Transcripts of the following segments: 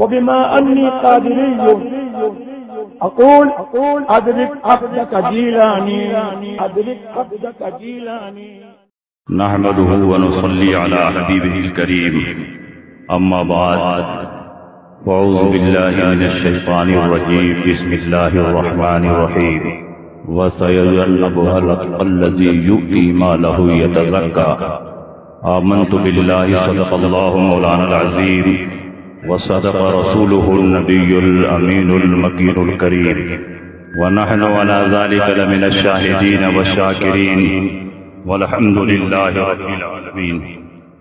وبما أني قادري. أقول أقول أدرك عبدك جيلاني. أدرك عبدك جيلاني. نحمده ونصلي على حبيبه الكريم. أما بعد فأعوذ بالله من الشيطان الرجيم. بسم الله الرحمن الرحيم. وسيجنبها الأتقى الذي يؤتي ماله يتزكى آمنت بالله صدق الله مولانا العظيم. وصدق رسوله النبي الأمين المكين الكريم. ونحن على ذلك لمن الشاهدين والشاكرين. والحمد للہ رب العالمین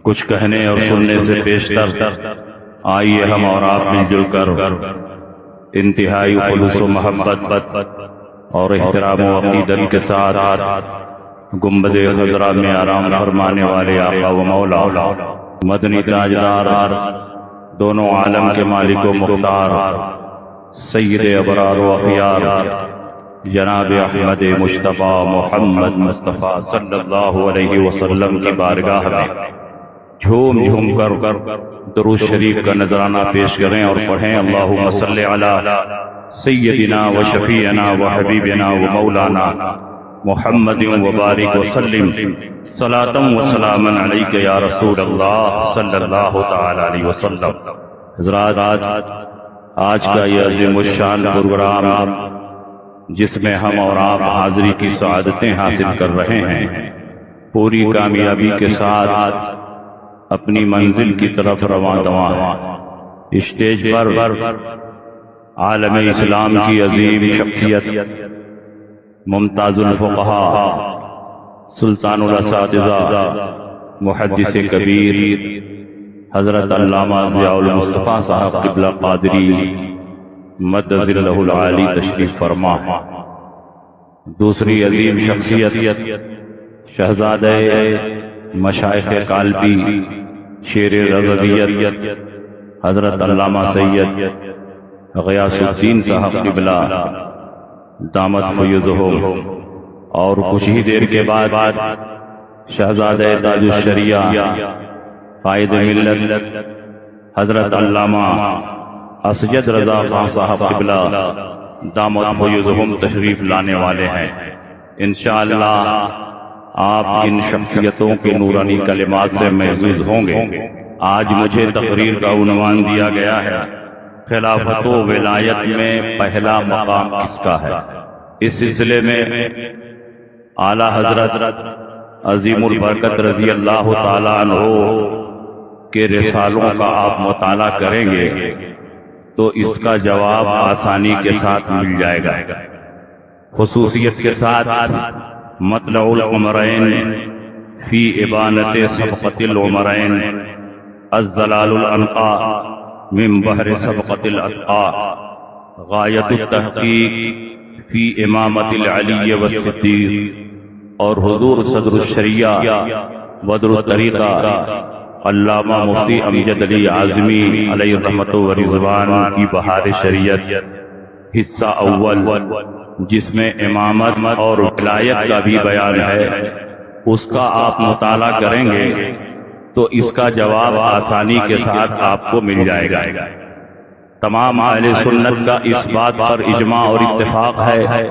کچھ کہنے اور سننے سے بیشتر آئیے ہم اور آپ مل جل کر. انتہائی خلوص و محبت اور احترام و عقیدت کے ساتھ گنبد خضرہ میں آرام فرمانے والے آقا و مولا، مدنی تاجدار دونوں عالم کے مالک و مختار سید ابرار و اخیار جناب احمد مشتبہ محمد مصطفیٰ صلی اللہ علیہ وسلم کی بارگاہ میں جھوم جھوم کر کر دروس شریف کا نذرانہ پیش کریں اور پڑھیں اللہم صلی علی سیدنا و شفیعنا و حبیبنا و مولانا محمد و بارک وسلم. صلاة و سلاما علیک یا رسول اللہ صلی اللہ تعالی علیہ وسلم. حضرات، آج کا یہ عظیم الشان پروگرام جس میں ہم اور آپ حاضری کی سعادتیں حاصل کر رہے ہیں، پوری کامیابی کے ساتھ اپنی منزل کی طرف رواں دواں۔ اسٹیج پر عالم اسلام کی عظیم شخصیت ممتاز الفقہا سلطان الاساتذہ، محدث کبیر، حضرت علامہ ضیاء المصطفیٰ صاحب قبلہ قادری مدذر لہ العالی تشریف فرما۔ دوسری عظیم شخصیت، شہزادہ مشائخ قالبی شیر رضویت، حضرت علامہ سید غیاس الدین صاحب قبلہ دامت فیضہم اور کچھ ہی دیر کے بعد شہزادہ تاج الشریعہ قائد ملت حضرت علامہ اسجد رضا خان صاحب قبلہ دامت فیضہم تشریف لانے والے ہیں۔ انشاءاللہ آپ ان شخصیتوں کے نورانی کلمات سے محظوظ ہوں گے۔ آج مجھے تقریر کا عنوان دیا گیا ہے۔ خلافت و ولایت میں پہلا مقام کس کا ہے؟ اس سلسلے میں اعلی حضرت عظیم البرکت رضی اللہ تعالیٰ عنہ کے رسالوں کا آپ مطالعہ کریں گے تو اس کا جواب آسانی کے ساتھ مل جائے گا۔ خصوصیت کے ساتھ مطلع العمرین فی ابانت سبقت العمرین الزلال الانقا من بحر سبقت الاتقا غایت التحقیق فی امامت العلی والصدیق، اور حضور صدر الشریعہ بدر الطریقہ، علامہ مفتی امجد علی عازمی علیہ رحمت و رضوان کی بہار شریعت، حصہ اول، جس میں امامت اور ولایت کا بھی بیان ہے۔ اس کا آپ مطالعہ کریں گے۔ تو اس کا جواب آسانی کے ساتھ آپ کو مل جائے گا۔ تمام اہل سنت کا اس بات پر اجماع اور اتفاق ہے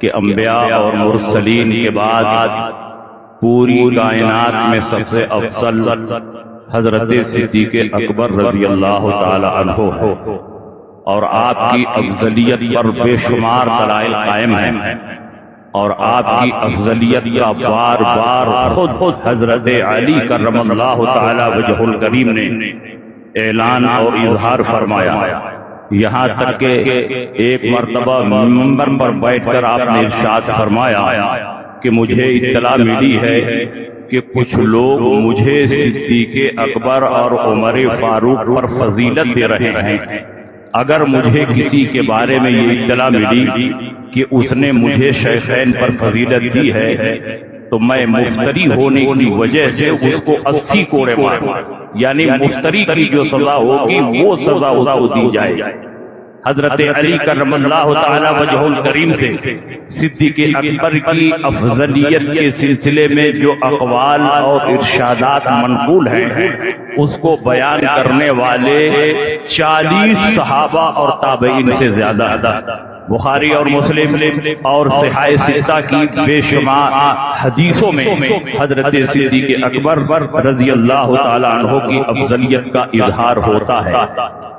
کہ انبیاء اور مرسلین کے بعد پوری کائنات میں سب سے افضل حضرت صدیق اکبر رضی اللہ تعالی عنہ اور آپ کی افضلیت پر بے شمار دلائل قائم ہیں۔ اور آپ کی افضلیت کا بار بار خود خود حضرت علی کرم اللہ تعالی وجہ الکریم نے اعلان اور اظہار فرمایا۔ یہاں تک کہ ایک مرتبہ منبر پر بیٹھ کر آپ نے ارشاد فرمایا کہ مجھے اطلاع ملی ہے کہ کچھ لوگ مجھے صدیق اکبر اور عمر فاروق پر فضیلت دے رہے ہیں۔ اگر مجھے کسی کے بارے میں یہ اطلاع ملی کہ اس نے مجھے شیخین پر فضیلت دی ہے، تو میں مفتری ہونے کی وجہ سے اس کو اسی کوڑے ماروں یعنی مفتری کی جو سزا ہوگی، وہ سزا اس کو دی جائے۔ حضرت علی کرم اللہ تعالی وجہ الکریم سے صدیق اکبر کی افضلیت کے سلسلے میں جو اقوال اور ارشادات منقول ہیں، اس کو بیان کرنے والے چالیس صحابہ اور تابعین سے زیادہ۔ بخاری اور مسلم اور صحائے ستہ کی بے شمار حدیثوں میں حضرت صدیق اکبر رضی اللہ تعالیٰ عنہ کی افضلیت کا اظہار ہوتا ہے۔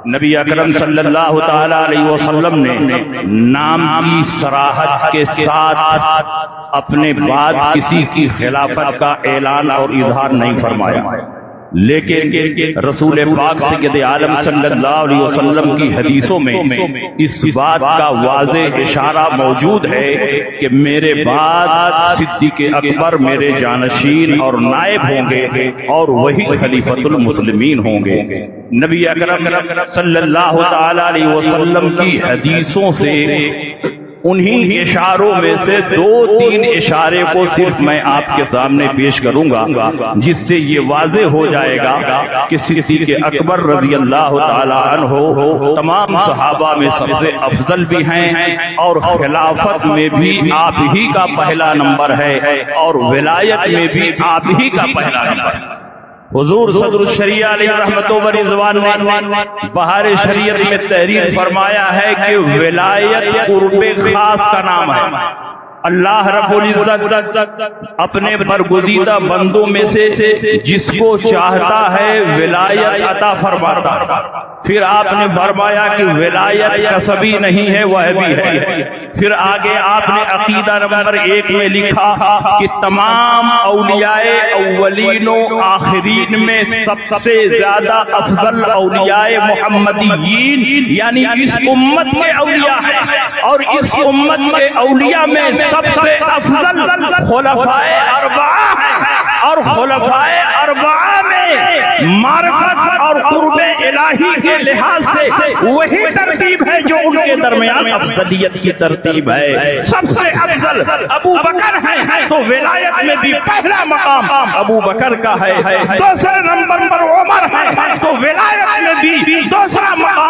نبی اکرم صلی اللہ تعالیٰ علیہ وسلم نے نام کی سراحت کے ساتھ اپنے بعد کسی کی خلافت کا اعلان اور اظہار نہیں فرمایا۔ لیکن رسول پاک سید عالم صلی اللہ علیہ وسلم کی حدیثوں میں اس بات کا واضح اشارہ موجود ہے کہ میرے بعد صدیق اکبر میرے جانشین اور نائب ہوں گے اور وہی خلیفت المسلمین ہوں گے۔ نبی اکرم صلی اللہ علیہ وسلم کی حدیثوں سے انہی اشاروں میں سے دو تین اشارے کو صرف میں آپ کے سامنے پیش کروں گا جس سے یہ واضح ہو جائے گا کہ صدیق اکبر رضی اللہ تعالیٰ عنہ تمام صحابہ میں سب سے افضل بھی ہیں اور خلافت میں بھی آپ ہی کا پہلا نمبر ہے اور ولایت میں بھی آپ ہی کا پہلا نمبر ہے۔ حضور صدر الشریعہ علیہ رحمت و رضوان نے بہار شریعت میں تحریر فرمایا ہے کہ ولایت قرب خاص کا نام ہے۔ اللہ رب العزت اپنے برگزیدہ بندوں میں سے جس کو چاہتا ہے ولایت عطا فرماتا پھر آپ نے فرمایا کہ ولایت کسبی نہیں ہے، وہ بھی ہے۔ پھر آگے آپ نے عقیدہ نمبر ایک میں لکھا کہ تمام اولیاء اولین و آخرین میں سب سے زیادہ افضل اولیاء محمدیین یعنی اس امت کے اولیاء ہیں۔ اور اس امت کے اولیاء میں سب سب سے افضل خلفاء اربعہ ہیں۔ اور خلفاء اربعہ میں معرفت اور قرب الہی کے لحاظ سے وہی ترتیب ہے جو ان کے درمیان افضلیت کی ترتیب ہے۔ سب سے افضل ابو بکر ہے تو ولایت میں بھی پہلا مقام ابو بکر کا ہے۔ دوسرے نمبر پر عمر ہے تو ولایت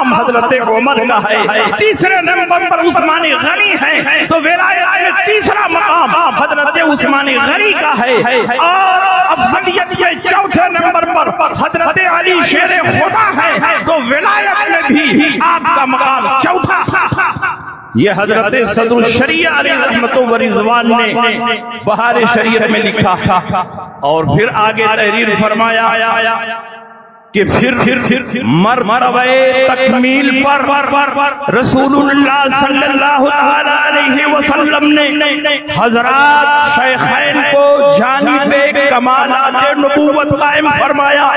مقام حضرت عمر کا ہے، تیسرے نمبر پر عثمان غنی ہے، تو ولایت میں تیسرا مقام حضرت عثمان غنی کا ہے۔ اور افضلیت کے چوتھے نمبر پر حضرت علی شیر خدا ہے، تو ولایت میں بھی آپ کا مقام چوتھا یہ حضرت صدر الشریعہ علیہ رحمت و رضوان نے بہار شریعت میں لکھا۔ اور پھر آگے تحریر فرمایا آیا کہ پھر پھر مرتبہ تکمیل پر رسول اللہ صلی اللہ علیہ وسلم نے حضرات شیخین کو جانب کمالات نبوت قائم فرمایا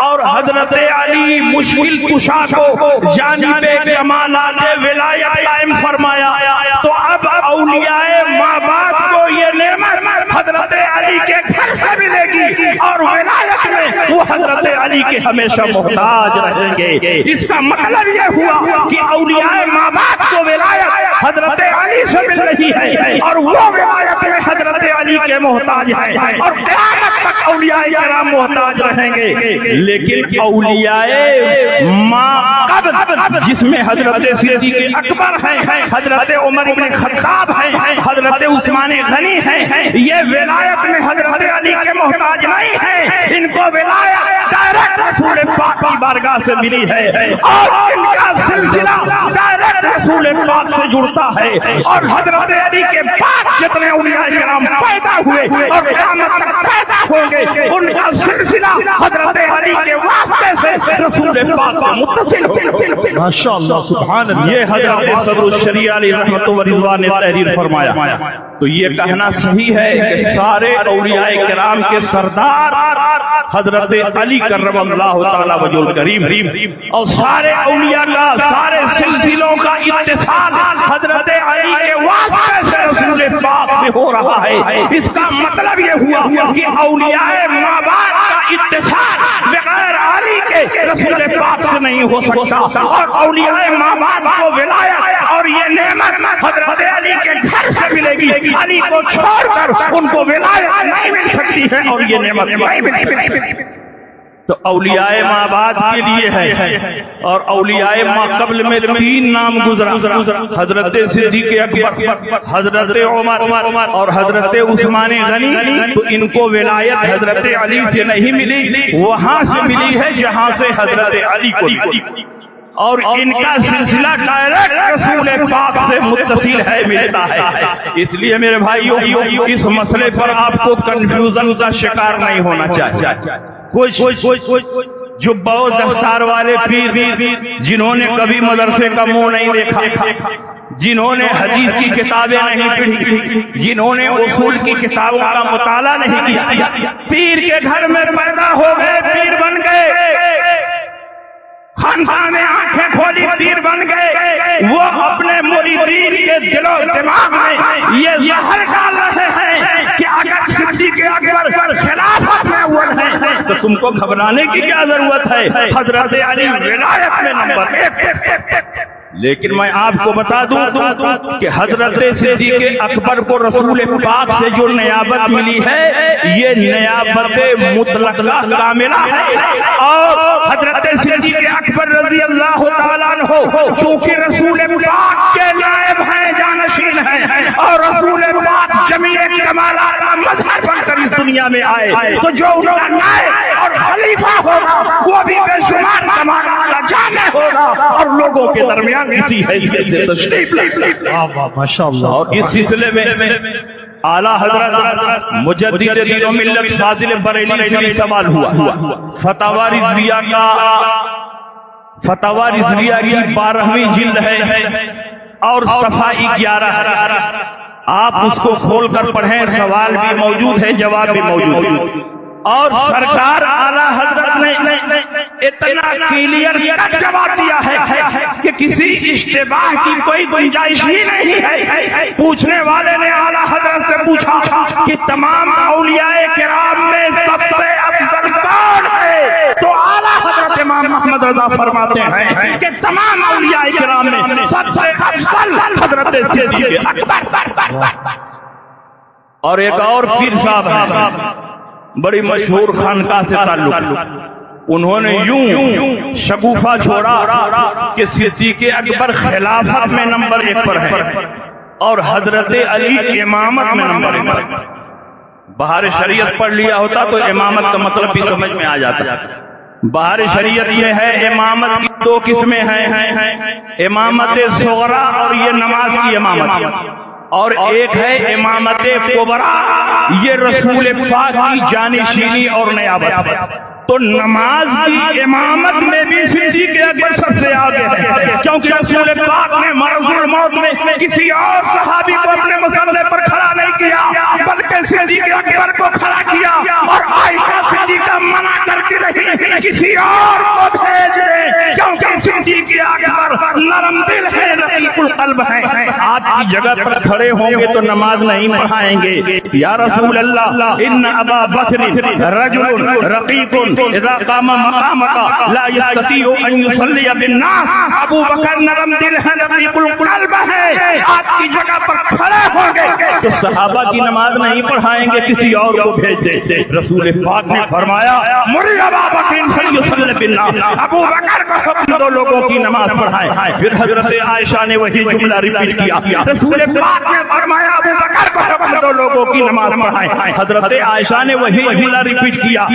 اور حضرت علی مشکل کشا کو جانب کمالات ولایت قائم فرمایا تو اب اولیاء ماں باپ کو یہ نعمت حضرت علی کے گھر سے ملے گی اور ولایت میں وہ حضرت علی کے ہمیشہ محتاج رہیں گے۔ اس کا مطلب یہ ہوا کہ اولیاء ماں باپ کو ولایت حضرت علی سے مل رہی ہے اور وہ ولایت میں حضرت علی کے محتاج ہے اور قیامت تک اولیاء کرام محتاج رہیں گے۔ لیکن اولیاء ماں قبل جس میں حضرت صدیق اکبر ہیں، حضرت عمر بن خطاب ہیں، حضرت عثمان غنی ہیں، یہ ولایت میں حضرت علی کے محتاج نہیں ہیں ان کو ولایت ڈائریکٹ رسول پاک کی بارگاہ سے ملی ہے۔ اور ان کا سلسلہ ڈائریکٹ رسول پاک سے جڑتا ہے۔ اور حضرت علی کے بعد جتنے اولیاء کرام پیدا ہوئے اور قیامت تک پیدا ہوں گے، ان کا سلسلہ حضرت علی کے واسطے سے رسول پاک سے متصل ماشاءاللہ، سبحان اللہ۔ یہ حضرت صدر الشریعہ علیہ رحمت و رضوان نے تحریر فرمایا۔ تو یہ کہنا صحیح ہے کہ سارے اولیاء کرام کے سردار حضرت علی کرم اللہ تعالی وجہ الکریم اور سارے اولیاء کا سارے سلسلوں کا اتصال حضرت علی کے واسطے سے رسول پاک سے ہو رہا ہے۔ اس کا مطلب یہ ہوا کہ اولیاء ماں باپ کا اتصال بغیر علی کے رسول پاک سے نہیں ہو سکتا۔ اور اولیاء ماں باپ کو ولایت اور یہ نعمت حضرت علی کے گھر سے ملے گی۔ علی کو چھوڑ کر ان کو ولایت نہیں مل سکتی ہے اور یہ نعمت نہیں مل سکتی تو اولیاء ماں بعد کے لیے ہے اور اولیاء ماں قبل میں تین نام گزرا۔ حضرت صدیق اکبر حضرت عمر اور حضرت عثمان غنی تو ان کو ولایت حضرت علی سے نہیں ملی۔ وہاں سے ملی ہے جہاں سے حضرت علی کو ملی۔ اور ان کا سلسلہ ڈائریکٹ رسول پاک سے متصل ہے ملتا ہے۔ اس لیے میرے بھائیو اس مسئلے پر آپ کو کنفیوزن کا شکار نہیں ہونا چاہیے۔ کچھ جو بہت دستار والے پیر جنہوں نے کبھی مدرسے کا منہ نہیں دیکھا جنہوں نے حدیث کی کتابیں نہیں پڑھی جنہوں نے اصول کی کتابوں کا مطالعہ نہیں کیا۔ پیر کے گھر میں پیدا ہو گئے پیر بن گئے۔ خانخواہ میں آنکھیں کھولی، پیر بن گئے۔ وہ اپنے مریدین کے دل و دماغ میں یہ زہر ڈال رہے ہیں کہ اگر صدیق اکبر پر خلافت میں اول ہیں، تو تم کو گھبرانے کی کیا ضرورت ہے؟ حضرت علی ولایت میں نمبر ایک۔ لیکن میں آپ کو بتا دوں کہ حضرت صدیق اکبر کو رسول پاک سے جو نیابت ملی ہے، یہ نیابت مطلقہ کاملہ ہے۔ اور حضرت صدیق اکبر رضی اللہ تعالیٰ عنہ چونکہ رسول پاک کے نائب ہیں، جانشین ہیں، اور رسول پاک جمیع کمالات کا مظہر بن کر اس دنیا میں آئے، تو جو ان کا نائب اور خلیفہ ہوگا وہ بھی بے شمار کمالات کا جامع ہوگا اور لوگوں کے درمیان کسی حیثیت سے تشریف لے اور اس سلسلے میں اعلیٰ حضرت مجدد دین و ملت فاضل بریلی سے سوال ہوا۔ فتاوہ رضویہ کا فتاوہ رضویہ کی بارہویں جلد ہے اور صفحہ گیارہ آپ اس کو کھول کر پڑھیں سوال بھی موجود ہے جواب بھی موجود ہے۔ اور سرکار اعلیٰ حضرت نے اتنا کلیئر جواب دیا ہے کہ کسی اشتباہ کی کوئی گنجائش ہی نہیں ہے۔ پوچھنے والے نے اعلیٰ حضرت سے پوچھا کہ تمام اولیاء کرام میں سب سے افضل کون ہے؟ تو اعلیٰ حضرت امام محمد رضا فرماتے ہیں کہ تمام اولیاء کرام میں سب سے افضل حضرت صدیق اکبر۔ اور ایک اور پیر صاحب ہیں۔ بڑی مشہور خانقاہ سے تعلق۔ انہوں نے یوں شگوفہ چھوڑا کہ صدیق اکبر خلافت میں نمبر ایک پر ہے اور حضرت علی امامت میں نمبر ایک پر ہے بہار شریعت پڑھ لیا ہوتا تو امامت کا مطلب بھی سمجھ میں آ جاتا۔ بہار شریعت یہ ہے امامت کی دو قسمیں ہیں۔ امامت صغرا اور یہ نماز کی امامت۔ اور ایک ہے امامت کبرا۔ یہ رسول پاک کی جانشینی اور نیابت ہے۔ تو نماز کی امامت میں بھی صدیق اکبر سب سے آگے ہے۔ کیونکہ رسول پاک نے مرض الموت میں کسی اور صحابی کو اپنے مسئلے پر کھڑا نہیں کیا، بلکہ صدیق اکبر کو کھڑا کیا۔ اور عائشہ صدیقہ منع کر کے رہی کسی اور کو بھیج دے، کیونکہ صدیق اکبر نرم دل ہے رقیق القلب ہے۔ آپ کی جگہ پر کھڑے ہوں گے تو نماز نہیں پڑھائیں گے۔ یا رسول اللہ، ان ابا بکر رجل رقیق اذا قام مقامك لا يستطيع ان يصلي بالناس. ابو بکر نرم دل ہے رقیق القلب ہے آپ کی جگہ پر کھڑے ہوں گے تو صحابہ کی نماز نہیں پڑھائیں گے، کسی اور کو بھیج دے۔ رسول پاک نے فرمایا مری ابا بکر فلیصلی بالناس۔ ابو بکر کو حکم دو لوگوں کی نماز پڑھائیں۔ پھر حضرت عائشہ نے وہی جملہ ریپیٹ کیا۔ رسول پاک نے فرمایا، ابو بکر کو حکم دو لوگوں کی نماز پڑھائیں۔ حضرت عائشہ نے وہی جملہ ریپیٹ کیا۔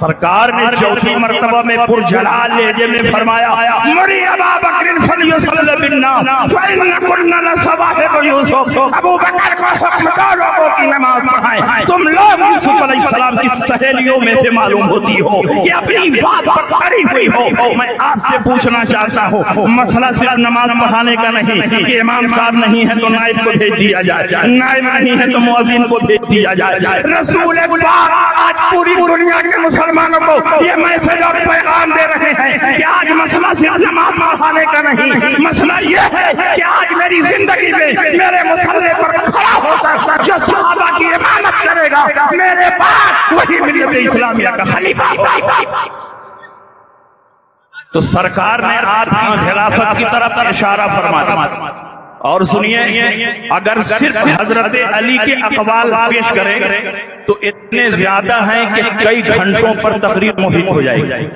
سرکار سرکار نے چوتھی مرتبہ میں پر جلال لہجے میں فرمایا، مری ابا بکر صلی اللہ بننا فإن كنا لصواحب یوسف۔ ابو بکر کو حکم دو لوگوں کی نماز پڑھائیں۔ تم لوگ یوسف علیہ السلام کی سہیلیوں میں سے معلوم ہوتی ہو کہ اپنی بات پر کھڑی ہوئی ہو۔ میں آپ سے پوچھنا چاہتا ہوں، مسئلہ صرف نماز پڑھانے کا نہیں کہ امام صاحب نہیں ہے تو نائب کو بھیج دیا جائے۔ نائب نہیں ہے تو مؤذن کو بھیج دیا جائے۔ رسول پاک آج پوری دنیا کے مسلمانوں کو یہ میسج اور پیغام دے رہے ہیں کہ آج مسئلہ صرف نماز پڑھانے کا نہیں، مسئلہ یہ ہے کہ آج میری زندگی میں میرے مسئلے پر کھڑا ہوتا ہے، جو صحابہ کی امانت کرے گا، میرے پاس وہی ملت اسلامیہ کا خلیفہ تو سرکار نے آپ کی خلافت کی طرف اشارہ فرمایا۔ اور سنیے، اگر صرف حضرت علی کے اقوال پیش کریں تو اتنے زیادہ ہیں کہ کئی گھنٹوں پر تقریر محیط ہو جائے گی۔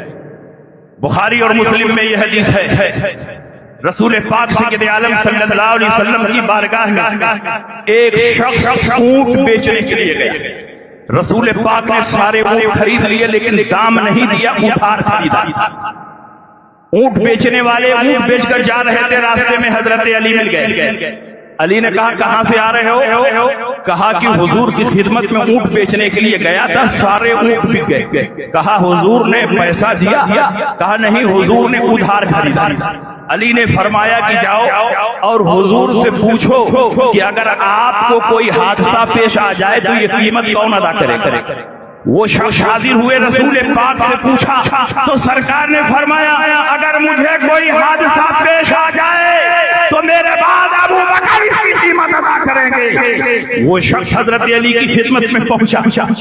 بخاری اور مسلم میں یہ حدیث ہے، رسول پاک سید عالم صلی اللہ علیہ وسلم کی بارگاہ میں ایک شخص اونٹ بیچنے کے لیے گیا۔ رسول پاک نے سارے اونٹ خرید لیے لیکن دام نہیں دیا ادھار خریدا۔ اونٹ بیچنے والے اونٹ بیچ کر جا رہے تھے راستے میں حضرت علی مل گئے۔ علی نے کہا کہاں سے آ رہے ہو؟ کہا کہ حضور کی خدمت میں اونٹ بیچنے کے لیے گیا تھا سارے اونٹ بک گئے۔ کہا حضور نے پیسہ دیا؟ کہا نہیں حضور نے ادھار خریدا۔ علی نے فرمایا کہ جاؤ اور حضور سے پوچھو کہ اگر آپ کو کوئی حادثہ پیش آ جائے تو یہ قیمت کون ادا کرے کرے وہ شخص حاضر ہوئے رسول پاک سے پوچھا تو سرکار نے فرمایا اگر مجھے کوئی حادثہ پیش آ جائے تو میرے بعد ابو بکر اس کی قیمت ادا کریں گے۔ وہ شخص حضرت علی کی خدمت میں پہنچا۔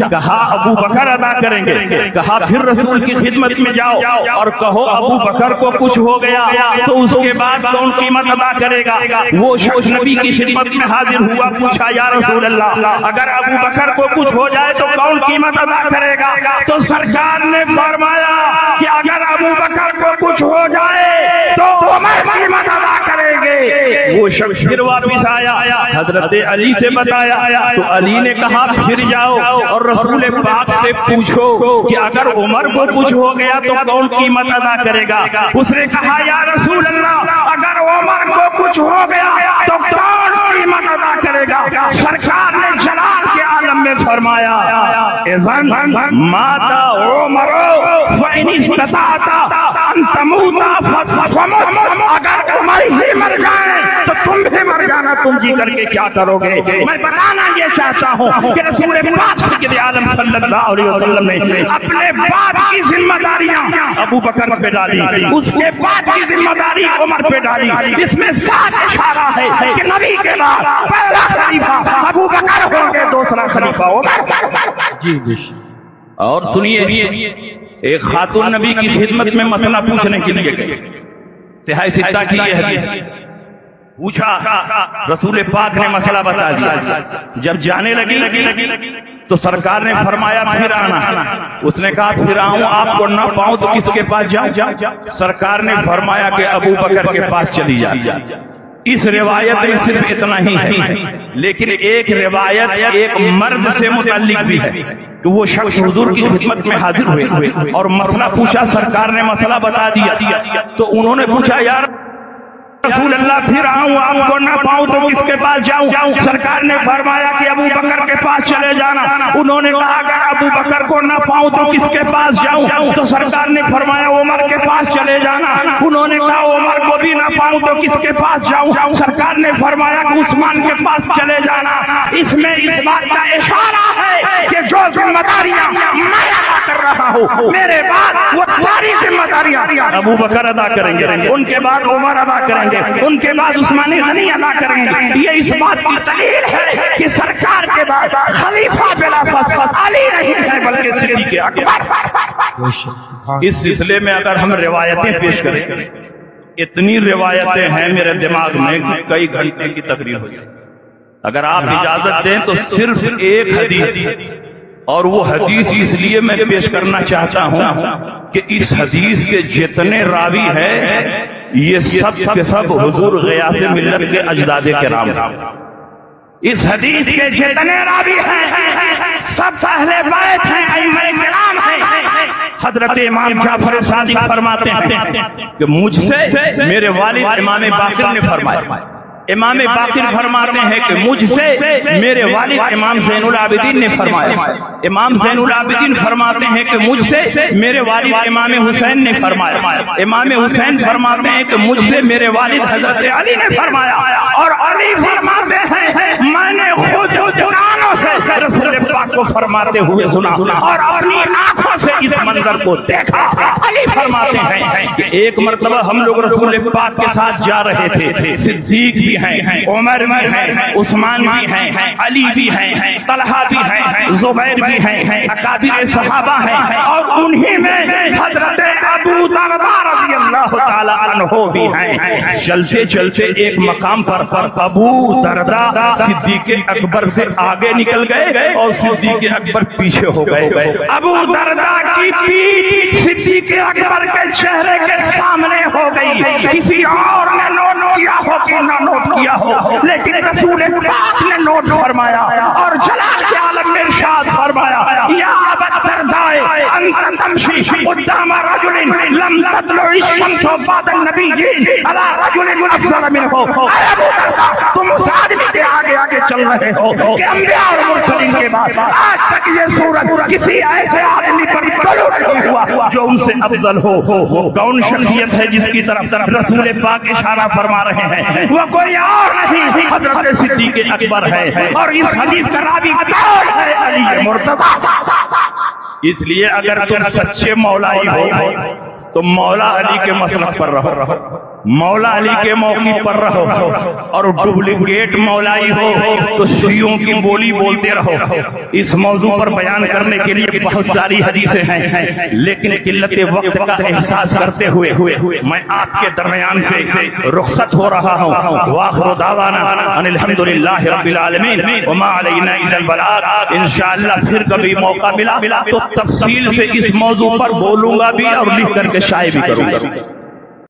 کہا ابو بکر ادا کریں گے۔ کہا پھر رسول کی خدمت میں جاؤ اور کہو ابو بکر کو کچھ ہو گیا تو اس کے بعد کون قیمت ادا کرے گا؟ وہ شخص نبی کی خدمت میں حاضر ہوا پوچھا یا رسول اللہ اگر ابو بکر کو کچھ ہو جائے تو کون قیمت ادا کرے گا، تو سرکار نے فرمایا کہ اگر ابو بکر کو کچھ ہو جائے تو عمر قیمت ادا کریں گے۔ وہ شخص پھر واپس آیا۔ حضرت علی سے بتایا، تو علی نے کہا، پھر جاؤ اور رسول پاک سے پوچھو کہ اگر عمر کو کچھ ہو گیا تو کون قیمت ادا کرے گا۔ اس نے کہا، یا رسول اللہ، اگر عمر کو کچھ ہو گیا تو کون قیمت ادا کرے گا؟ سرکار نے جلال کے عالم میں فرمایا من ماتا عمر فإن استطاعتا ان تموتا فمت اگر عمر ہی مر جائیں تو مر جانا، تم جی کر کے کیا کرو گے؟ میں بتانا یہ چاہتا ہوں کہ رسول پاک سید عالم صلی اللہ علیہ وسلم نے اپنے باپ کی ذمہ داریاں ابو بکر پہ ڈالی، اس کے بعد کی ذمہ داری عمر پہ ڈالی۔ اس میں ساتھ اشارہ ہے کہ نبی کے بعد پہلا خلیفہ ابو بکر ہوں گے، دوسرا خلیفہ عمر۔ جی،, جی اور سنیے، ایک خاتون نبی کی خدمت میں مسئلہ پوچھنے کے لیے گئے۔ سہائی ستہ کی یہ حدیث۔ پوچھا، رسول پاک نے مسئلہ بتا دیا۔ جب جانے لگی لگی لگی تو سرکار نے فرمایا، پھر آنا۔ اس نے کہا، پھر آؤں، آپ کو نہ پاؤں تو کس کے پاس جاؤں؟ سرکار نے فرمایا کہ ابو بکر کے پاس چلی جا۔ اس روایت میں صرف اتنا ہی ہے، لیکن ایک روایت، ایک مرد سے متعلق بھی ہے کہ وہ شخص حضور کی خدمت میں حاضر ہوئے اور مسئلہ پوچھا، سرکار نے مسئلہ بتا دیا۔ تو انہوں نے پوچھا، یار رسول اللہ پھر آؤں آپ کو نہ پاؤں تو کس کے پاس جاؤں؟ سرکار نے فرمایا کہ ابو بکر کے پاس چلے جانا۔ انہوں نے کہا اگر ابو بکر کو نہ پاؤں تو کس کے پاس جاؤں؟ تو سرکار نے فرمایا عمر کے پاس چلے جانا۔ انہوں نے کہا عمر کو بھی نہ پاؤں تو کس کے پاس جاؤں؟ سرکار نے فرمایا کہ عثمان کے پاس چلے جانا۔ اس میں اس بات کا اشارہ ہے کہ جو ذمہ داریاں میں ادا کر رہا ہوں میرے بعد وہ ساری ذمہ داریاں ابو بکر ادا کریں گے۔ ان کے بعد عمر ادا کریں گے۔ گے، ان کے بعد عثمانی غنی ادا کریں گے۔ یہ اس بات کی دلیل ہے کہ سرکار کے بعد خلیفہ بلا فصل علی نہیں ہے، بلکہ صدیق اکبر۔ اس سلسلے میں اگر ہم روایتیں پیش کریں، اتنی روایتیں ہیں میرے دماغ میں کئی گھنٹے کی تقریر ہو جائے۔ اگر آپ اجازت دیں تو صرف ایک حدیث، اور وہ حدیث اس لیے میں پیش کرنا چاہتا ہوں کہ اس حدیث کے جتنے راوی ہیں یہ سب کے سب حضور غیاس ملت کے اجداد کرام اس حدیث کے جتنے راوی ہیں سب اہل بیت ہیں ائمہ کرام ہیں۔ حضرت امام جعفر صادق فرماتے ہیں کہ مجھ سے میرے والد امام باقر نے فرمایا۔ امام باقر فرماتے ہیں کہ مجھ سے میرے والد امام زین العابدین نے فرمایا۔ امام زین العابدین فرماتے ہیں کہ مجھ سے میرے والد امام حسین نے فرمایا۔ امام حسین فرماتے ہیں کہ مجھ سے میرے والد حضرت علی نے فرمایا۔ اور علی فرماتے ہیں میں نے خود پاک کو فرماتے ہوئے سنا اور اپنی آنکھوں سے اس منظر کو دیکھا۔ علی فرماتے ہیں کہ ایک مرتبہ ہم لوگ رسول پاک کے ساتھ جا رہے تھے۔ صدیق بھی ہیں، عمر بھی ہیں، عثمان بھی ہیں، علی بھی ہیں، طلحہ بھی ہیں، زبیر بھی ہیں، اکابر صحابہ ہیں۔ اور انہی میں حضرت ابو دردہ رضی اللہ تعالی عنہ بھی ہیں۔ چلتے چلتے ایک مقام پر ابو دردہ صدیق اکبر سے آگے نکل گئے اور صدیق اکبر پیچھے ہو گئے۔ ابو دردہ کی پیٹ صدیق اکبر کے چہرے کے سامنے ہو گئی۔ کسی اور نے نوٹ کیا ہو نہ نوٹ کیا ہو، لیکن رسول پاک نے نوٹ فرمایا اور جلال کے عالم میں ارشاد فرمایا، یا ابت دردائے انت تمشی، قدام رجل لم تطلع الشمس بعد النبیین، علی رجل افضل منہ اے ابو دردہ تم اس آدمی کے آگے آگے چل رہے ہو کہ انبیاء اور مرسلین کے بعد آج تک یہ صورت کسی ایسے آدمی پر طلوع نہیں ہوا جو ان سے افضل ہو۔ وہ کون شخصیت ہے جس کی طرف طرف رسول پاک اشارہ فرما رہے ہیں۔ وہ کوئی اور نہیں۔ حضرت صدیق اکبر ہے۔ اور اس حدیث کا راوی کون ہے علی مرتضی؟ اس لیے اگر تم سچے مولائی ہو، تو مولا علی کے مسلک پر رہو۔ مولا علی کے موقع پر رہو اور ڈپلیکیٹ مولائی ہو تو شیعوں کی بولی بولتے رہو۔ اس موضوع پر بیان کرنے کے لیے بہت ساری حدیثیں ہیں۔ لیکن قلت وقت کا احساس کرتے ہوئے میں آپ کے درمیان سے رخصت ہو رہا ہوں۔ واخر دعوانا ان الحمدللہ رب العالمین۔ وما علینا الا البلاغ۔ انشاءاللہ پھر کبھی موقع ملا تو تفصیل سے اس موضوع پر بولوں گا بھی اور لکھ کر کے شائع بھی کروں گا۔